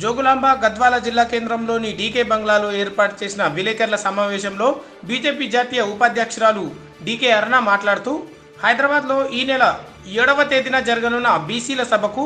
జోగులాంబ గద్వాల జిల్లా కేంద్రంలోని డీకే బంగ్లాలో ఏర్పాటు చేసిన విలేకరుల సమావేశంలో బీజేపీ జాతీయ ఉపాధ్యక్షురాలు డీకే అరుణ మాట్లాడుతూ హైదరాబాద్లో ఈ నెల ఏడవ తేదీన జరగనున్న బీసీల సభకు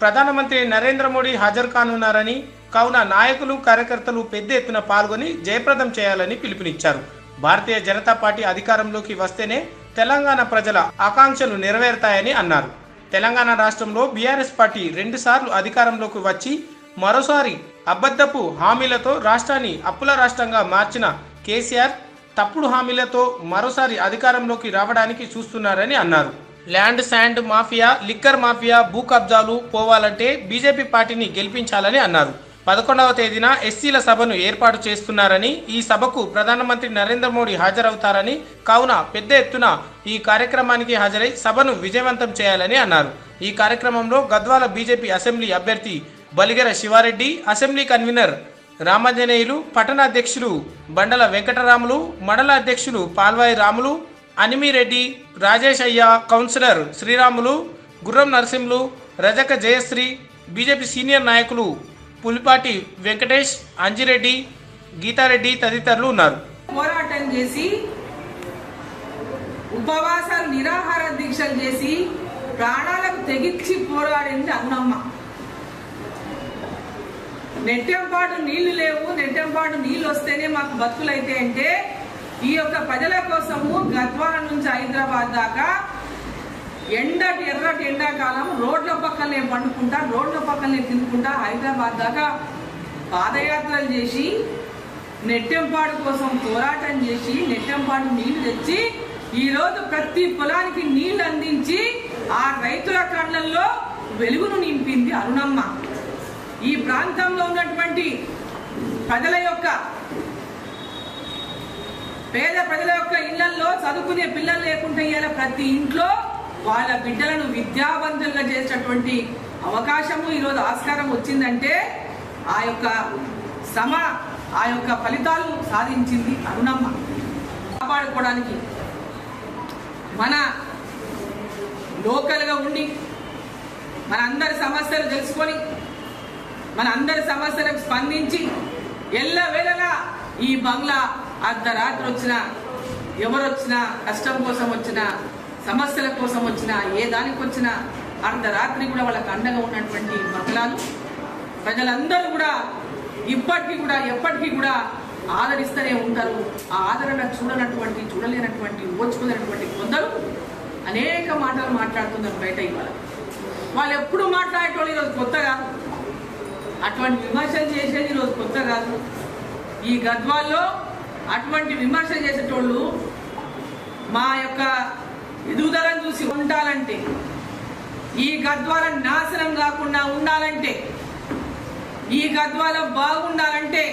ప్రధానమంత్రి నరేంద్ర మోడీ హాజరు కానున్నారని కావున నాయకులు కార్యకర్తలు పెద్ద ఎత్తున పాల్గొని జయప్రదం చేయాలని పిలుపునిచ్చారు. భారతీయ జనతా పార్టీ అధికారంలోకి వస్తేనే తెలంగాణ ప్రజల ఆకాంక్షలు నెరవేరుతాయని అన్నారు. తెలంగాణ రాష్ట్రంలో బీఆర్ఎస్ పార్టీ రెండుసార్లు అధికారంలోకి వచ్చి మరోసారి అబద్ధపు హామీలతో రాష్ట్రాన్ని అప్పుల రాష్ట్రంగా మార్చిన కేసీఆర్ తప్పుడు హామీలతో మరోసారి అధికారంలోకి రావడానికి చూస్తున్నారని అన్నారు. Land sand mafia liquor mafia భూ కబ్జాలు పోవాలంటే బీజేపీ పార్టీని గెలిపించాలని అన్నారు. పదకొండవ తేదీన ఎస్సీల సభను ఏర్పాటు చేస్తున్నారని ఈ సభకు ప్రధానమంత్రి నరేంద్ర మోడీ హాజరవుతారని కావున పెద్ద ఎత్తున ఈ కార్యక్రమానికి హాజరై సభను విజయవంతం చేయాలని అన్నారు. ఈ కార్యక్రమంలో గద్వాల బీజేపీ అసెంబ్లీ అభ్యర్థి బలిగర శివారెడ్డి అసెంబ్లీ కన్వీనర్ రామాంజనేయులు పట్టణ అధ్యక్షులు బండల వెంకటరాములు మండల అధ్యక్షులు పాల్వాయి రాములు అనిమిరెడ్డి రాజేష్ అయ్య కౌన్సిలర్ శ్రీరాములు గుర్రం నరసింహులు రజక జయశ్రీ బీజేపీ సీనియర్ నాయకులు పులిపాటి వెంకటేష్ అంజిరెడ్డి గీతారెడ్డి తదితరులు ఉన్నారు. పోరాటం చేసి ఉపవాసాలు నిరాహార దీక్షలు చేసి ప్రాణాలకు తెగించి పోరాడింది అన్నమ్మ. నెట్టెంపాటు నీళ్ళు లేవు నెట్టెంపాటు నీళ్ళు వస్తేనే మాకు బతుకులైతే అంటే ఈ యొక్క ప్రజల కోసము గద్వాల నుంచి హైదరాబాద్ దాకా ఎండటి ఎర్రటి ఎండాకాలం రోడ్ల పక్కనే పండుకుంటా రోడ్ల పక్కనే తినుకుంటా హైదరాబాద్ దాకా పాదయాత్రలు చేసి నెట్టెంపాడు కోసం పోరాటం చేసి నెట్టెంపాడు నీళ్ళు తెచ్చి ఈ రోజు ప్రతి పొలానికి నీళ్ళు అందించి ఆ రైతుల కళ్ళల్లో వెలుగును నింపింది అరుణమ్మ. ఈ ప్రాంతంలో ఉన్నటువంటి ప్రజల యొక్క పేద ప్రజల యొక్క ఇళ్ళలో చదువుకునే పిల్లలు లేకుండా ఇవాళ ప్రతి ఇంట్లో వాళ్ళ బిడ్డలను విద్యావంతులుగా చేసినటువంటి అవకాశము ఈరోజు ఆస్కారం వచ్చిందంటే ఆ యొక్క శ్రమ ఆ యొక్క ఫలితాలు సాధించింది అరుణమ్మ కాపాడుకోవడానికి మన లోకల్గా ఉండి మన అందరి సమస్యలు తెలుసుకొని మన అందరి సమస్యలకు స్పందించి ఎల్లవేళలా ఈ బంగ్లా అర్ధరాత్రి వచ్చినా ఎవరొచ్చినా కష్టం కోసం వచ్చినా సమస్యల కోసం వచ్చినా ఏ దానికి వచ్చినా అర్ధరాత్రి కూడా వాళ్ళకి అండగా ఉన్నటువంటి బంగ్లాలు ప్రజలందరూ కూడా ఇప్పటికీ కూడా ఎప్పటికీ కూడా ఆదరిస్తూనే ఉంటారు. ఆ ఆదరణ చూడనటువంటి చూడలేనటువంటి ఓర్చుకోలేనటువంటి కొందరు అనేక మాటలు మాట్లాడుతున్నారు బయట ఇవాళ. వాళ్ళు ఎప్పుడు మాట్లాడేటోళ్ళు ఈరోజు కొత్తగా అటువంటి విమర్శలు చేసేది ఈరోజు కొత్త కాదు. ఈ గద్వాల్లో అటువంటి విమర్శ చేసేటోళ్ళు మా యొక్క ఎదుగుదలను చూసి ఉండాలంటే ఈ గద్వాల నాశనం కాకుండా ఉండాలంటే ఈ గద్వాల బాగుండాలంటే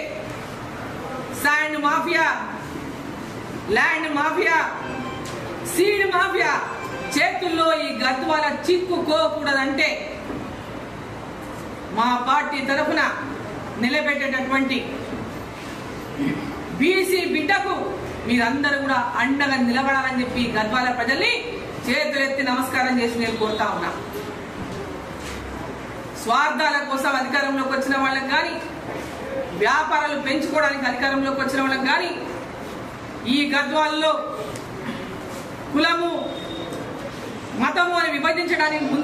sand mafia land mafia seed mafia చేతుల్లో ఈ గద్వాల చిక్కుకోకూడదంటే మా పార్టీ తరఫున నిలబెట్టేటటువంటి బీసీ బిడ్డకు మీరందరూ కూడా అండగా నిలబడాలని చెప్పి గద్వాల ప్రజల్ని చేతులెత్తి నమస్కారం చేసి నేను కోరుతా ఉన్నా. స్వార్థాల కోసం అధికారంలోకి వచ్చిన వాళ్ళకి కానీ వ్యాపారాలు పెంచుకోవడానికి అధికారంలోకి వచ్చిన వాళ్ళకి కానీ ఈ గద్వాల్లో కులము మతము అని విభజించడానికి ముందు